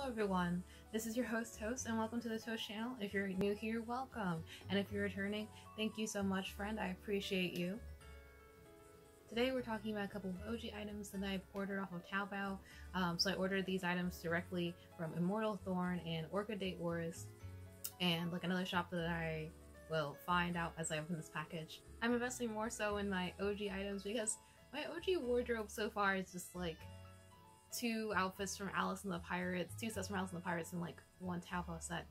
Hello everyone, this is your host Toast and welcome to the Toast channel. If you're new here, welcome. And if you're returning, thank you so much friend, I appreciate you. Today we're talking about a couple of ouji items that I've ordered off of Taobao. Um, so I ordered these items directly from Immortal Thorn and Arca et Ovis and like another shop that I will find out as I open this package. I'm investing more so in my ouji items because my ouji wardrobe so far is just like two outfits from Alice and the Pirates, two sets from Alice and the Pirates, and like one Taobao set.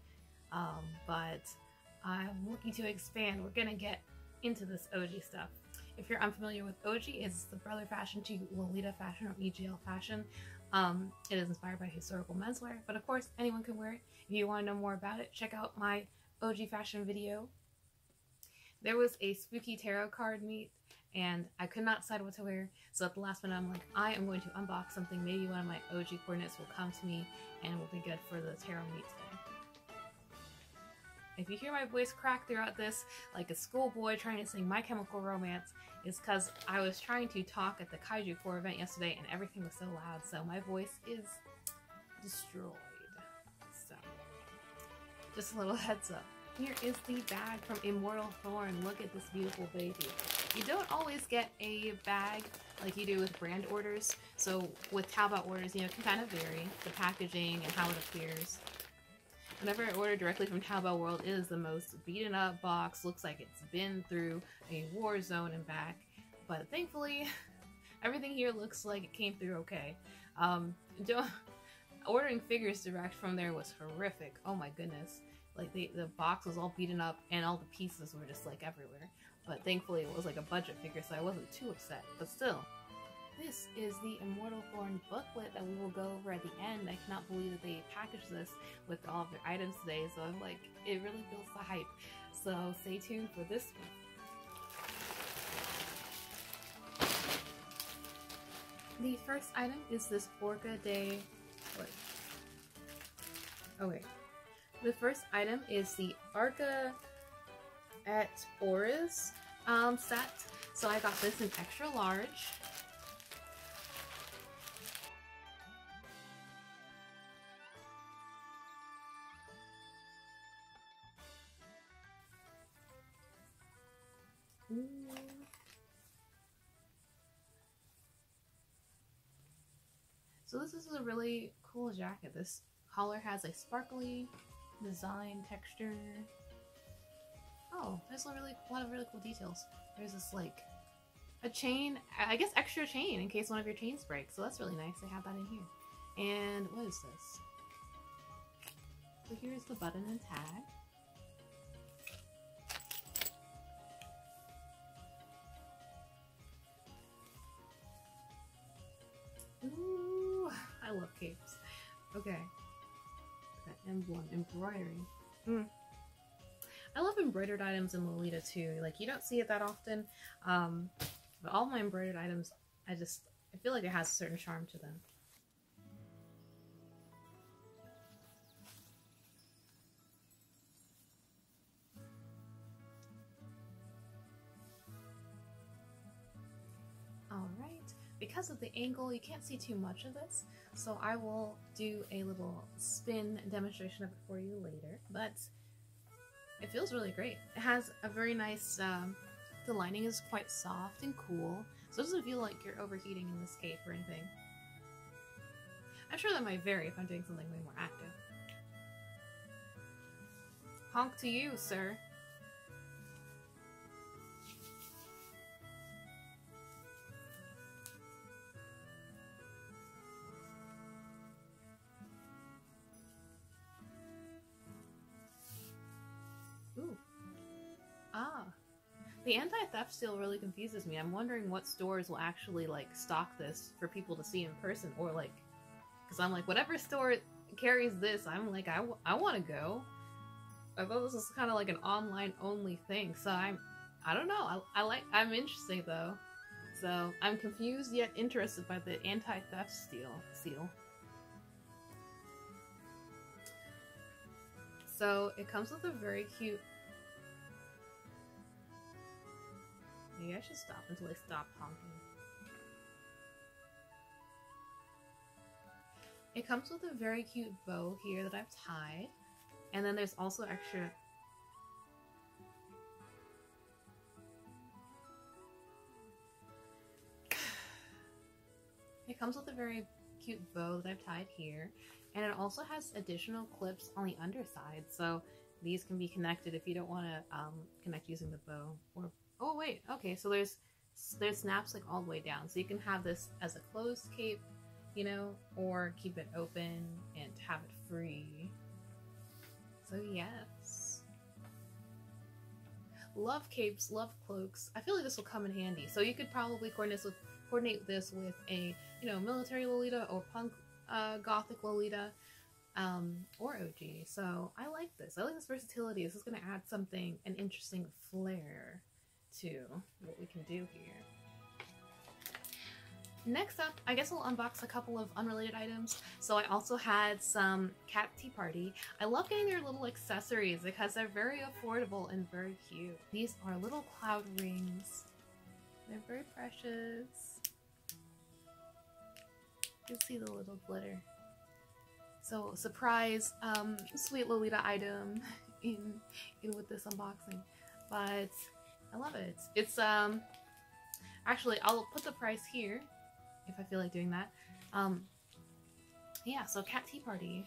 Um, but I'm looking to expand. We're gonna get into this ouji stuff. If you're unfamiliar with ouji, it's the brother fashion to Lolita fashion or EGL fashion. Um, it is inspired by historical menswear, but of course anyone can wear it. If you want to know more about it, check out my ouji fashion video. There was a spooky tarot card meet and I could not decide what to wear. So at the last minute, I'm like, I am going to unbox something. Maybe one of my ouji coordinates will come to me and will be good for the tarot meet today. If you hear my voice crack throughout this, like a schoolboy trying to sing My Chemical Romance, it's because I was trying to talk at the Kaiju Core event yesterday and everything was so loud, so my voice is destroyed. So, just a little heads up. Here is the bag from Immortal Thorn. Look at this beautiful baby. You don't always get a bag like you do with brand orders. So with Taobao orders, you know, it can kind of vary the packaging and how it appears. Whenever I order directly from Taobao World, it is the most beaten up box. Looks like it's been through a war zone and back. But thankfully, everything here looks like it came through okay. Um, ordering figures direct from there was horrific. Oh my goodness. Like the, the box was all beaten up and all the pieces were just like everywhere. But thankfully it was like a budget figure so I wasn't too upset. But still, this is the Immortal Thorn booklet that we will go over at the end. I cannot believe that they packaged this with all of their items today. So I'm like, it really builds the hype. So stay tuned for this one. The first item is this Orca Day, Wait. Oh wait. The first item is the Arca et Ovis um, set. So I got this in extra large. So this is a really cool jacket. This collar has a sparkly design, texture. Oh, there's a really a lot of really cool details. There's this like a chain, I guess extra chain in case one of your chains breaks. So that's really nice. They have that in here. And what is this? So here's the button and tag. Ooh, I love capes. Okay emblem embroidery. Mm. I love embroidered items in Lolita too. Like you don't see it that often, um, but all my embroidered items, I just I feel like it has a certain charm to them. Because of the angle, you can't see too much of this, so I will do a little spin demonstration of it for you later, but it feels really great. It has a very nice, um, the lining is quite soft and cool, so it doesn't feel like you're overheating in this cape or anything. I'm sure that might vary if I'm doing something way more active. Honk to you, sir. The anti-theft seal really confuses me. I'm wondering what stores will actually, like, stock this for people to see in person, or, like, because I'm like, whatever store carries this, I'm like, I, I want to go. I thought this was kind of like an online-only thing, so I'm, I don't know, I, I like, I'm interested, though. So, I'm confused yet interested by the anti-theft seal. seal. So it comes with a very cute... Maybe I should stop until I stop honking. It comes with a very cute bow here that I've tied. And then there's also extra It comes with a very cute bow that I've tied here. And it also has additional clips on the underside. So these can be connected if you don't want to um, connect using the bow. Or Oh wait, okay, so there's there's snaps like all the way down. So you can have this as a closed cape, you know, or keep it open and have it free. So yes. Love capes, love cloaks. I feel like this will come in handy. So you could probably coordinate this with coordinate this with a you know military Lolita or punk uh, gothic Lolita um, or ouji. So I like this. I like this versatility. This is going to add something an interesting flair to what we can do here. Next up, I guess we'll unbox a couple of unrelated items. So I also had some Cat Tea Party. I love getting their little accessories because they're very affordable and very cute. These are little cloud rings. They're very precious. You can see the little glitter. So surprise, um, sweet Lolita item in in with this unboxing, but I love it. It's um, actually I'll put the price here if I feel like doing that. Um, yeah, so Cat Tea Party.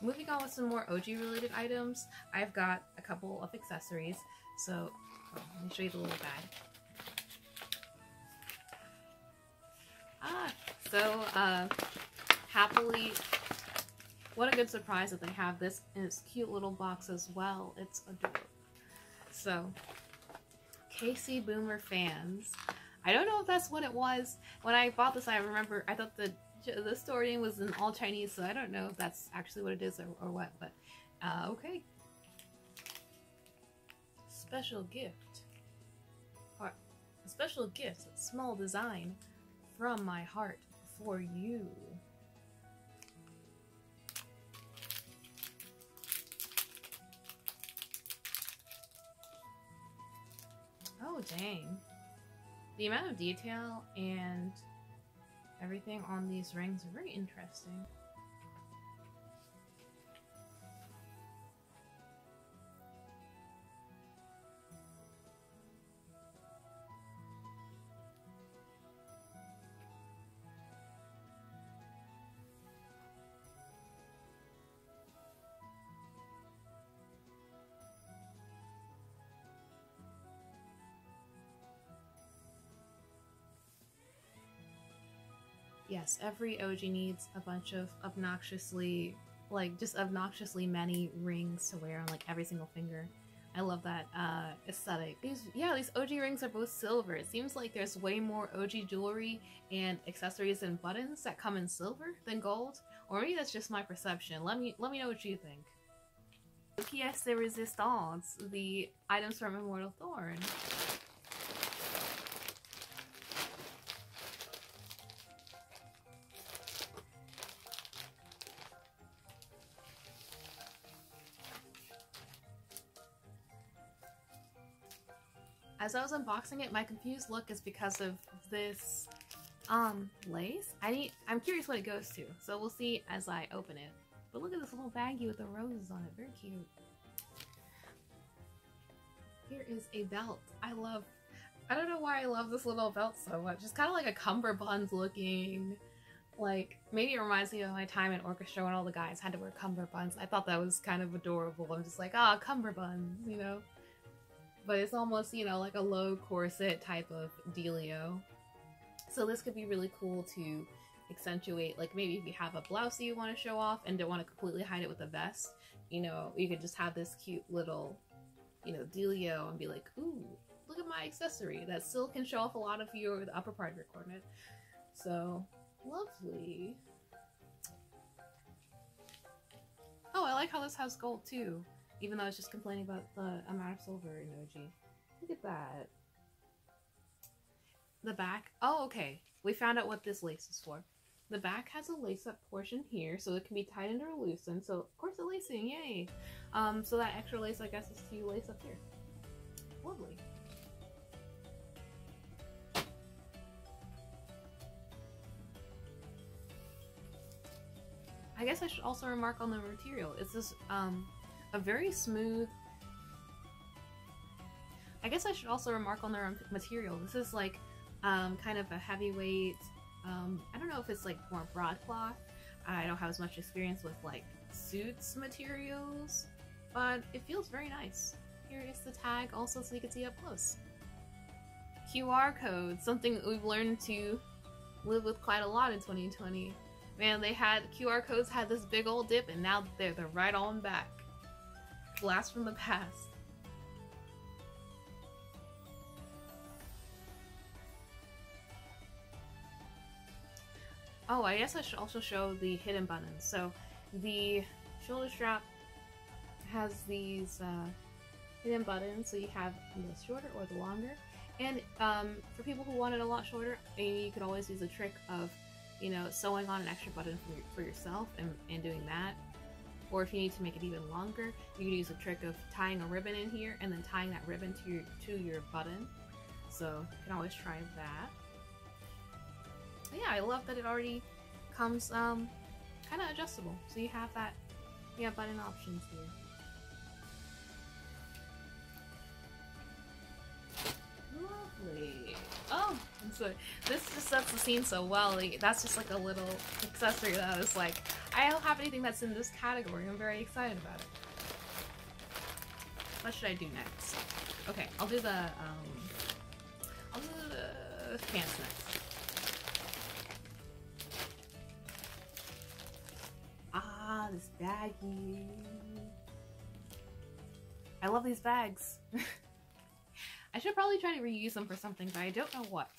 Moving on with some more ouji related items, I've got a couple of accessories. So oh, let me show you the little bag. Ah, so uh, happily, what a good surprise that they have this in its cute little box as well. It's adorable. So, Casey Boomer fans. I don't know if that's what it was. When I bought this, I remember I thought the the store was in all Chinese, so I don't know if that's actually what it is or, or what. But uh, okay. Special gift. Or, special gift, small design from my heart for you. Dang. The amount of detail and everything on these rings are very interesting. Yes, every ouji needs a bunch of obnoxiously, like, just obnoxiously many rings to wear on, like, every single finger. I love that uh, aesthetic. These, yeah, these ouji rings are both silver. It seems like there's way more ouji jewelry and accessories and buttons that come in silver than gold. Or maybe that's just my perception. Let me let me know what you think. Pièce de Resistance, the items from Immortal Thorn. As I was unboxing it, my confused look is because of this um lace. I need I'm curious what it goes to, so we'll see as I open it. But look at this little baggie with the roses on it, very cute. Here is a belt. I love I don't know why I love this little belt so much. It's kind of like a cummerbund looking like maybe it reminds me of my time in orchestra when all the guys had to wear cummerbunds. I thought that was kind of adorable. I'm just like, ah, oh, cummerbunds, you know but it's almost, you know, like a low corset type of dealio. So this could be really cool to accentuate, like maybe if you have a blouse that you want to show off and don't want to completely hide it with a vest, you know, you could just have this cute little, you know, dealio and be like, ooh, look at my accessory that still can show off a lot of your, the upper part of your cornet. So, lovely. Oh, I like how this has gold too. Even though I was just complaining about the amount of silver ouji. Look at that. The back. Oh, okay. We found out what this lace is for. The back has a lace-up portion here, so it can be tightened or loosened. So, of course, the lacing, yay! Um, so that extra lace, I guess, is to lace up here. Lovely. I guess I should also remark on the material. It's this um a very smooth. I guess I should also remark on their material. This is like um kind of a heavyweight. Um, I don't know if it's like more broadcloth. I don't have as much experience with like suits materials, but it feels very nice. Here is the tag also so you can see up close. QR code, something that we've learned to live with quite a lot in 2020. Man, they had QR codes had this big old dip and now they're they're right on back. Blast from the past. Oh, I guess I should also show the hidden buttons. So the shoulder strap has these uh, hidden buttons, so you have the shorter or the longer. And um, for people who want it a lot shorter, you could always use a trick of, you know, sewing on an extra button for, for yourself and, and doing that. Or if you need to make it even longer, you can use a trick of tying a ribbon in here and then tying that ribbon to your to your button. So you can always try that. But yeah, I love that it already comes um, kind of adjustable. So you have that, you have button options here. Lovely. Oh, so this just sets the scene so well. Like, that's just like a little accessory that I was like, I don't have anything that's in this category. I'm very excited about it. What should I do next? Okay, I'll do the, um, I'll do the pants next. Ah, this baggie. I love these bags. I should probably try to reuse them for something, but I don't know what.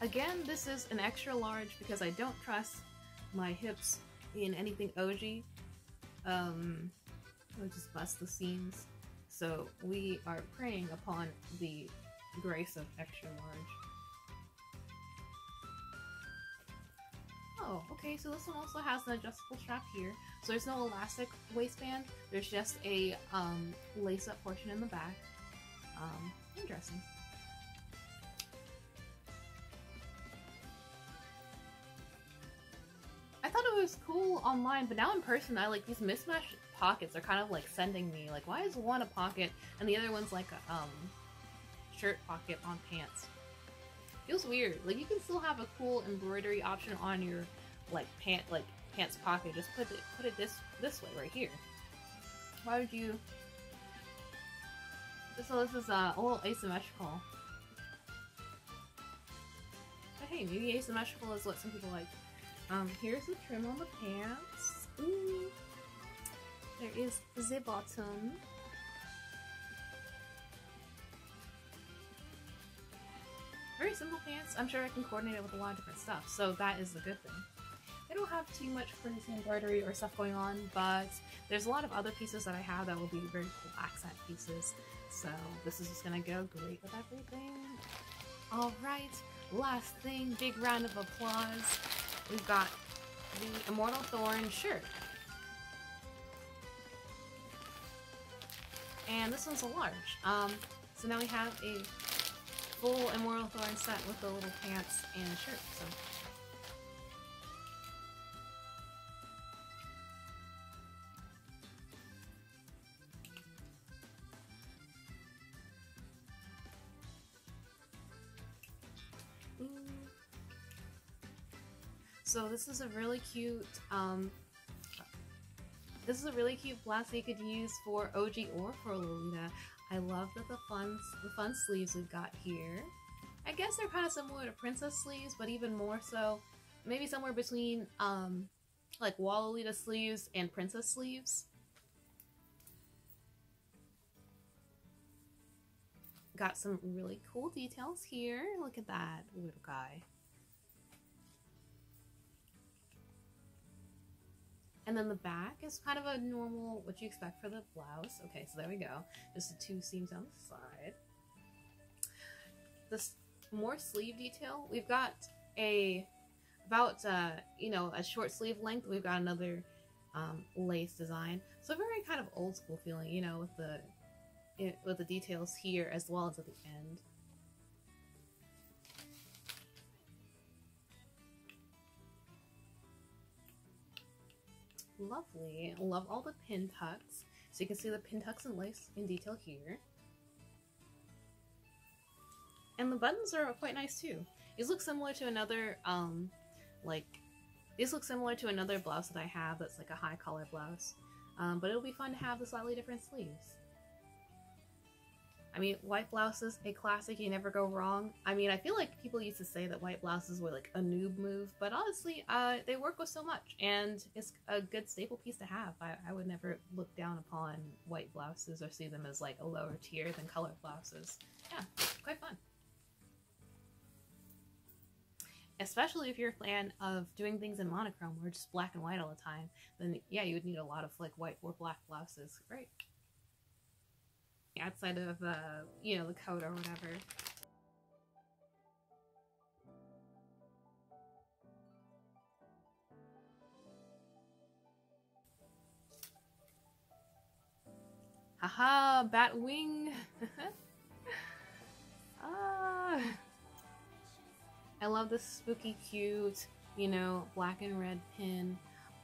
Again, this is an extra large because I don't trust my hips in anything ouji. Um, I'll just bust the seams. So we are preying upon the grace of extra large. Oh, okay, so this one also has an adjustable strap here. So there's no elastic waistband, there's just a um, lace-up portion in the back. Um, interesting. I thought it was cool online, but now in person, I like these mismatched pockets are kind of like sending me like, why is one a pocket and the other one's like a um, shirt pocket on pants? Feels weird. Like you can still have a cool embroidery option on your like pant like pants pocket. Just put it put it this this way right here. Why would you? So this is uh, a little asymmetrical. But hey, maybe asymmetrical is what some people like. Um, here's the trim on the pants. Ooh. There is the bottom. Very simple pants. I'm sure I can coordinate it with a lot of different stuff, so that is the good thing. Don't have too much crazy embroidery or stuff going on, but there's a lot of other pieces that I have that will be very cool accent pieces. So this is just gonna go great with everything. Alright, last thing, big round of applause. We've got the Immortal Thorn shirt. And this one's a large. Um, so now we have a full Immortal Thorn set with the little pants and shirt. So This is a really cute, um, this is a really cute that you could use for ouji or for Lolita. I love that the fun, the fun sleeves we've got here. I guess they're kind of similar to princess sleeves, but even more so, maybe somewhere between, um, like Lolita sleeves and princess sleeves. Got some really cool details here. Look at that little guy. And then the back is kind of a normal, what you expect for the blouse. Okay, so there we go. Just the two seams on the side. This more sleeve detail, we've got a, about, uh, you know, a short sleeve length. We've got another um, lace design. So very kind of old school feeling, you know, with the it, with the details here as well as at the end. Lovely. Love all the pin tucks. So you can see the pin tucks and lace in detail here. And the buttons are quite nice too. These look similar to another, um, like, these look similar to another blouse that I have that's like a high collar blouse. Um, but it'll be fun to have the slightly different sleeves. I mean, white blouses, a classic, you never go wrong. I mean, I feel like people used to say that white blouses were like a noob move, but honestly, uh, they work with so much, and it's a good staple piece to have. I, I would never look down upon white blouses or see them as like a lower tier than colored blouses. Yeah, quite fun. Especially if you're a fan of doing things in monochrome or just black and white all the time, then yeah, you would need a lot of like white or black blouses. Great outside of uh, you know the coat or whatever. Haha, bat wing. ah. I love this spooky cute, you know, black and red pin.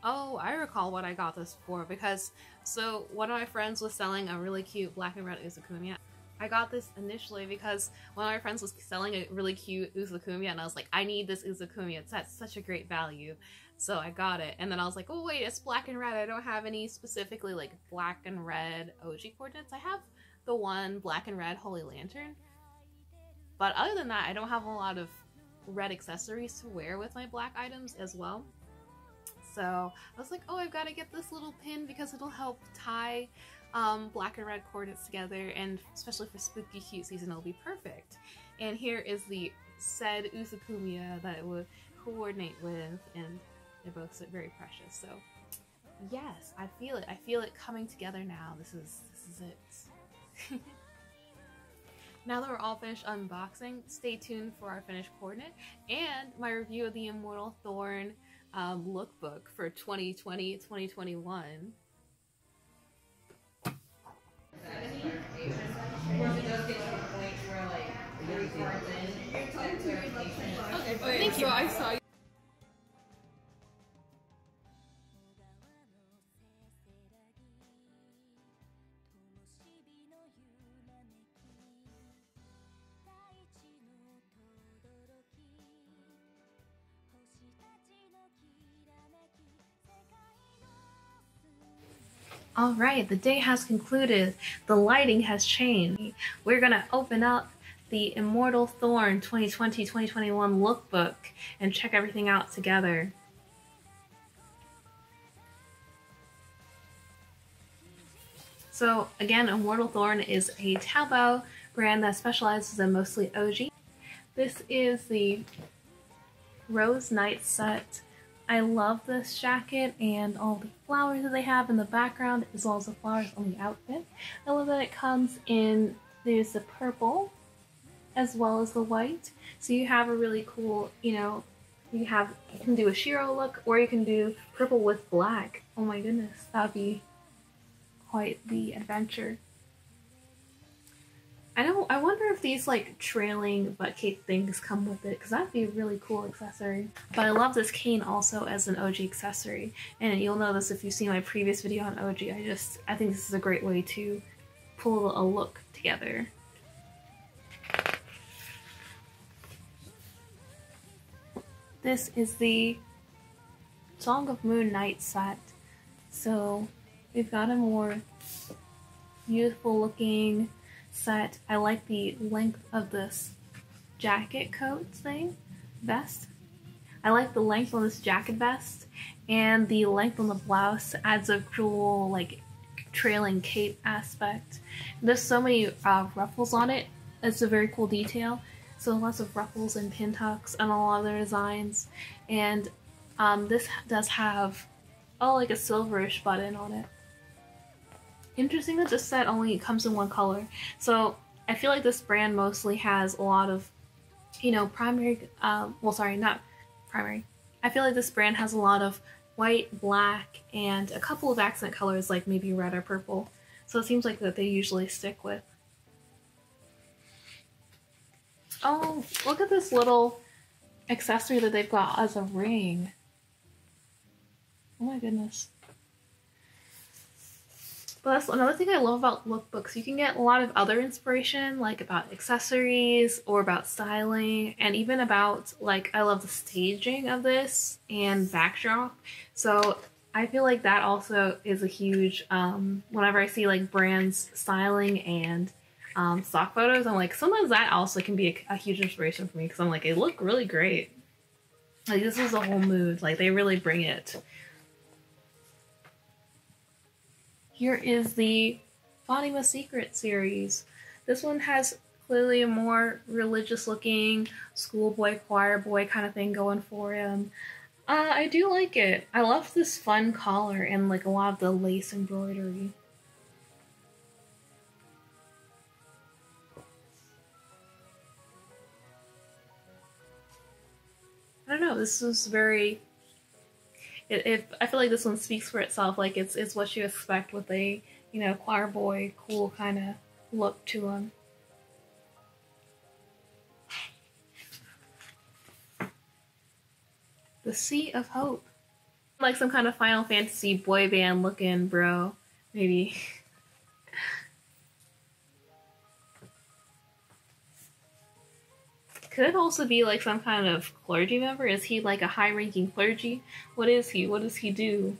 Oh, I recall what I got this for because so one of my friends was selling a really cute black and red Uzukumiya. I got this initially because one of my friends was selling a really cute Uzukumiya and I was like, I need this Uzukumiya. It's at such a great value. So I got it. And then I was like, oh wait, it's black and red. I don't have any specifically like black and red ouji coordinates. I have the one black and red Holy Lantern. But other than that, I don't have a lot of red accessories to wear with my black items as well. So I was like, oh, I've got to get this little pin because it'll help tie um, black and red coordinates together and especially for spooky cute season it'll be perfect. And here is the said Uzukumiya that it would coordinate with and they're both very precious. So yes, I feel it. I feel it coming together now. This is this is it. now that we're all finished unboxing, stay tuned for our finished coordinate and my review of the Immortal Thorn um, lookbook for 2020 2021. Thank you. I saw you. All right, the day has concluded. The lighting has changed. We're to open up the Immortal Thorn 2020-2021 lookbook and check everything out together. So again, Immortal Thorn is a Taobao brand that specializes in mostly ouji. This is the Rose Night set I love this jacket and all the flowers that they have in the background as well as the flowers on the outfit. I love that it comes in, there's the purple as well as the white. So you have a really cool, you know, you have, you can do a Shiro look or you can do purple with black. Oh my goodness, that'd be quite the adventure. I don't. I wonder if these like trailing butt cape things come with it because that'd be a really cool accessory. But I love this cane also as an ouji accessory, and you'll know this if you've seen my previous video on ouji. I just I think this is a great way to pull a look together. This is the Song of Moon Night set. So we've got a more youthful looking set. I like the length of this jacket coat thing, vest. I like the length on this jacket vest and the length on the blouse adds a cool like trailing cape aspect. There's so many uh, ruffles on it. It's a very cool detail. So lots of ruffles and pin tucks and a lot of the designs. And um, this does have oh like a silverish button on it. Interesting that this set only comes in one color. So I feel like this brand mostly has a lot of, you know, primary, um, well, sorry, not primary. I feel like this brand has a lot of white, black, and a couple of accent colors like maybe red or purple. So it seems like that they usually stick with. Oh, look at this little accessory that they've got as a ring. Oh my goodness. But that's another thing I love about lookbooks. You can get a lot of other inspiration, like about accessories or about styling, and even about, like, I love the staging of this and backdrop. So I feel like that also is a huge, um, whenever I see, like, brands styling and um, stock photos, I'm like, sometimes that also can be a, a huge inspiration for me because I'm like, it look really great. Like, this is a whole mood. Like, they really bring it. Here is the Fatima Secret series. This one has clearly a more religious looking schoolboy, choir boy kind of thing going for him. Uh, I do like it. I love this fun collar and like a lot of the lace embroidery. I don't know, this is very it, it, I feel like this one speaks for itself. Like it's it's what you expect with a you know choir boy cool kind of look to him. The Sea of Hope, like some kind of Final Fantasy boy band looking bro, maybe. Could also be like some kind of clergy member? Is he like a high ranking clergy? What is he? What does he do?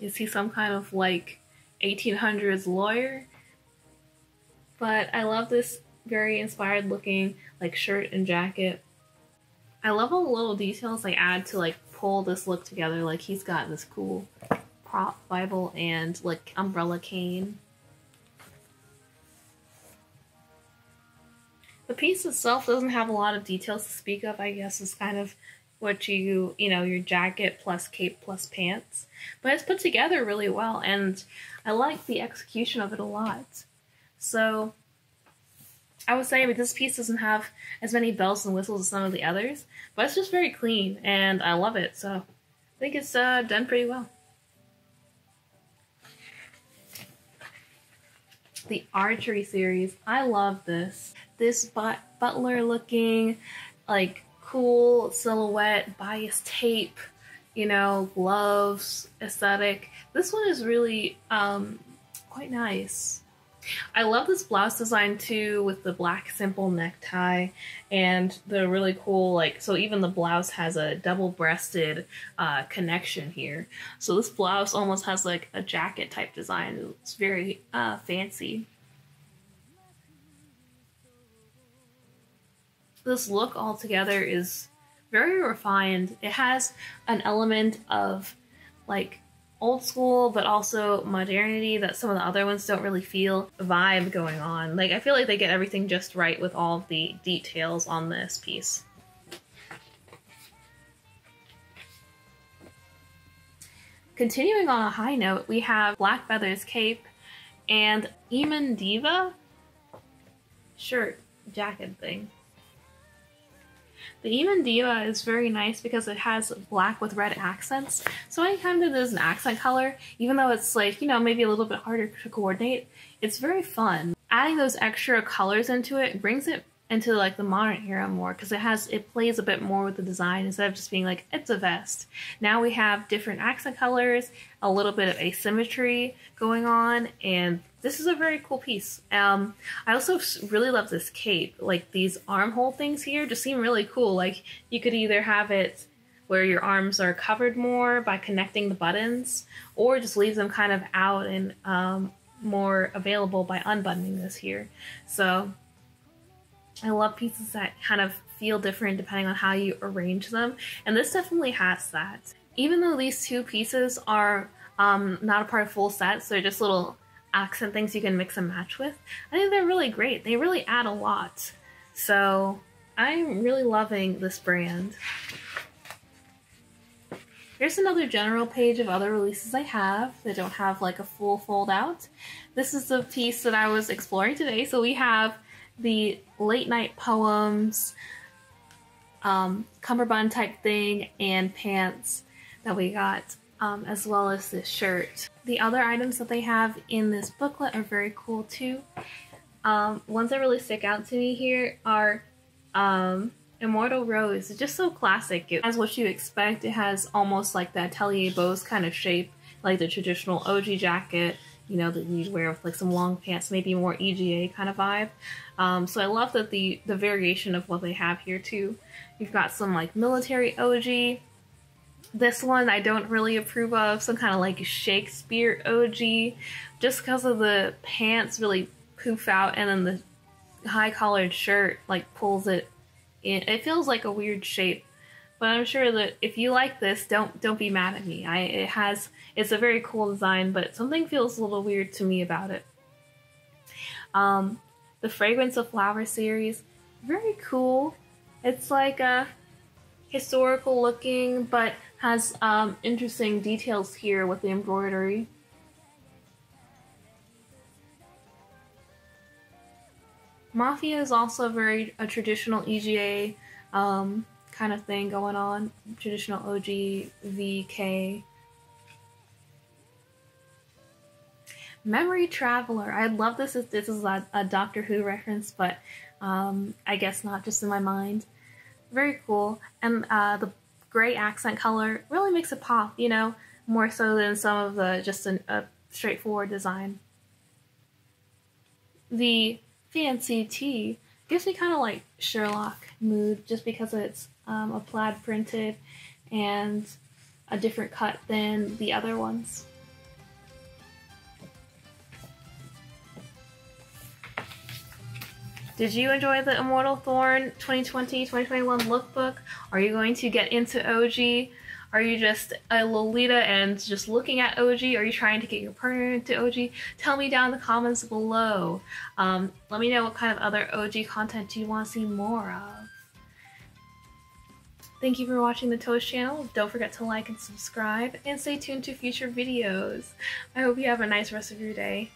Is he some kind of like 1800s lawyer? But I love this very inspired looking like shirt and jacket. I love all the little details they add to like pull this look together. Like he's got this cool prop Bible and like umbrella cane. The piece itself doesn't have a lot of details to speak of, I guess, it's kind of what you, you know, your jacket plus cape plus pants. But it's put together really well, and I like the execution of it a lot. So, I would say this piece doesn't have as many bells and whistles as some of the others, but it's just very clean, and I love it, so I think it's uh, done pretty well. The archery series, I love this this but butler looking like cool silhouette bias tape you know gloves aesthetic. This one is really um quite nice. I love this blouse design too with the black simple necktie and the really cool like so even the blouse has a double breasted uh, connection here. So this blouse almost has like a jacket type design. It's very uh, fancy this look altogether is very refined. It has an element of like old school but also modernity that some of the other ones don't really feel vibe going on. Like I feel like they get everything just right with all of the details on this piece. Continuing on a high note, we have Black Feather's cape and Iman Diva shirt jacket thing. The Iman Diva is very nice because it has black with red accents. So anytime of as an accent color, even though it's like, you know, maybe a little bit harder to coordinate, it's very fun. Adding those extra colors into it brings it into like the modern era more because it has it plays a bit more with the design instead of just being like it's a vest. Now we have different accent colors, a little bit of asymmetry going on, and this is a very cool piece. Um, I also really love this cape. Like these armhole things here just seem really cool. Like you could either have it where your arms are covered more by connecting the buttons, or just leave them kind of out and um, more available by unbuttoning this here. So I love pieces that kind of feel different depending on how you arrange them, and this definitely has that. Even though these two pieces are um, not a part of full sets, they're just little accent things you can mix and match with. I think they're really great. They really add a lot. So I'm really loving this brand. Here's another general page of other releases I have that don't have like a full fold out. This is the piece that I was exploring today. So we have the late night poems, um, cummerbund type thing, and pants that we got, um, as well as this shirt. The other items that they have in this booklet are very cool too. Um, ones that really stick out to me here are um, Immortal Rose. It's just so classic. It has what you expect. It has almost like that Atelier Boz kind of shape, like the traditional ouji jacket, you know, that you'd wear with like some long pants, maybe more EGA kind of vibe. Um, so I love that the, the variation of what they have here too. You've got some like military ouji, this one I don't really approve of, some kind of like Shakespeare ouji, just because of the pants really poof out and then the high collared shirt like pulls it in. It feels like a weird shape, but I'm sure that if you like this, don't don't be mad at me. I it has it's a very cool design, but something feels a little weird to me about it. Um, the Fragrance of Flower series, very cool. It's like a historical looking, but has um, interesting details here with the embroidery. Mafia is also very a traditional EGA um, kind of thing going on. Traditional ouji, VK. Memory Traveler. I love this if this is a, a Doctor Who reference, but um, I guess not just in my mind. Very cool. And uh, the gray accent color really makes it pop, you know, more so than some of the just an, a straightforward design. The fancy tee gives me kind of like Sherlock mood just because it's um, a plaid printed and a different cut than the other ones. Did you enjoy the Immortal Thorn 2020-2021 lookbook? Are you going to get into ouji? Are you just a Lolita and just looking at ouji? Are you trying to get your partner into ouji? Tell me down in the comments below. Um, let me know what kind of other ouji content do you want to see more of. Thank you for watching the Toast channel. Don't forget to like and subscribe and stay tuned to future videos. I hope you have a nice rest of your day.